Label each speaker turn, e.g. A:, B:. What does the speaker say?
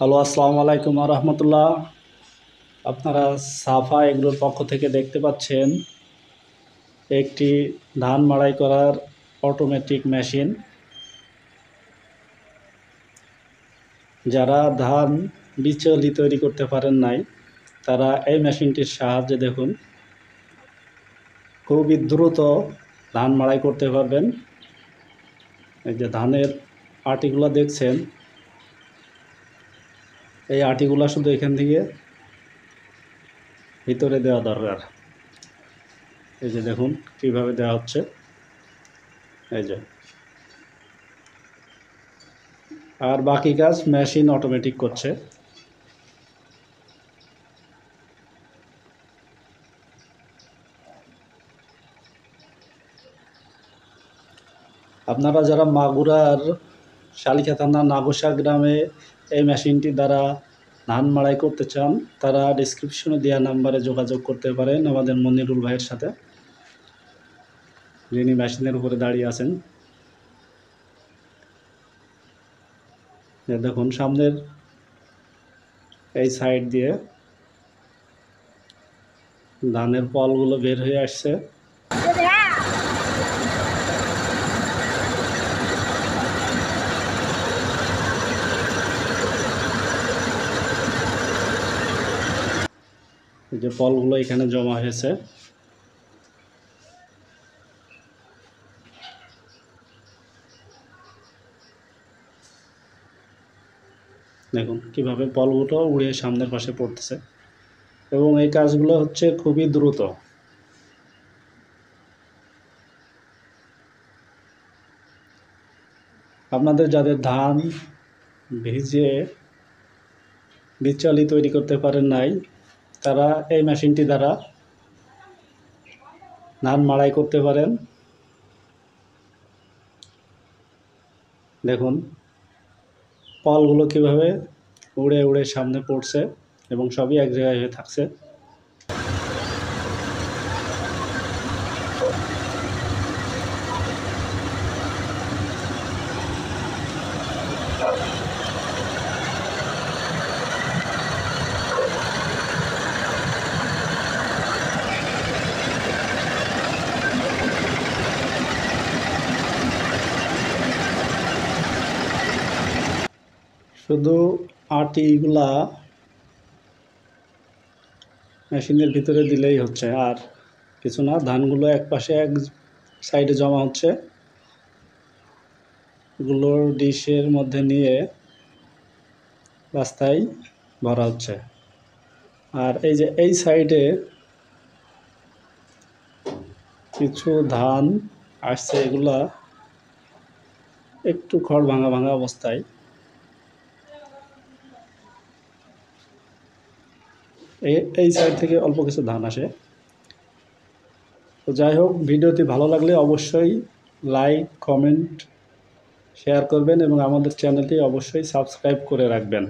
A: Hello, আসসালামু আলাইকুম রহমতুল্লাহ। আপনারা সাফা এগুলোর পক্ষ থেকে দেখতে পাচ্ছেন একটি ধান মাড়াই করার অটোমেটিক মেশিন যারা ধান বিচলি তৈরি করতে পারেন নাই, তারা এই মেশিনটির সাহায্যে দেখুন, খুবই দ্রুত ধান মাড়াই করতে পারবেন। এই যে ধানের আটিগুলো দেখছেন এই আটিগুলা শুধু এখান থেকে ভিতরে দেওয়া দরকার। এই যে দেখুন কীভাবে দেওয়া হচ্ছে। এই যে। আর বাকি কাজ মেশিন অটোমেটিক করছে। আপনারা যারা মাগুরার শালিখা থানা নাগোসা গ্রামে এই মেশিনটি দ্বারা ধান মাড়াই করতে চান, তারা ডিসক্রিপশনে দেওয়া নাম্বারে যোগাযোগ করতে পারেন আমাদের মনিরুল ভাইয়ের সাথে। যিনি মেশিনের উপরে দাঁড়িয়ে আছেন। দেখুন, সামনের এই সাইড দিয়ে ধানের পলগুলো বের হয়ে আসছে। যে ফলগুলো এখানে জমা হয়েছে। দেখুন কীভাবে পলগুলো উড়ে সামনের পাশে পড়তেছে। এবং এই কাজগুলো হচ্ছে খুবই দ্রুত। আপনাদের যাদের ধান ভিজে বিচালি তৈরি করতে পারেন নাই তারা এই মেশিনটি দ্বারা ধান মাড়াই করতে পারেন। দেখুন, পলগুলো কীভাবে উড়ে উড়ে সামনে পড়ছে এবং সবই এক জায়গায় হয়ে থাকছে। শুধু আটিগুলা মেশিনের ভিতরে দিলেই হচ্ছে, আর কিছু না, ধানগুলো এক পাশে এক সাইডে জমা হচ্ছে। এগুলোর ডিশের মধ্যে নিয়ে রাস্তায় ভরা হচ্ছে। আর এই যে এই সাইডে কিছু ধান আসছে, এগুলা একটু খড় ভাঙা ভাঙা অবস্থায়। এই সাইড থেকে অল্প কিছু ধান আসে। তো যাই হোক, ভিডিওটি ভালো লাগলে অবশ্যই লাইক কমেন্ট শেয়ার করবেন এবং আমাদের চ্যানেলটি অবশ্যই সাবস্ক্রাইব করে রাখবেন।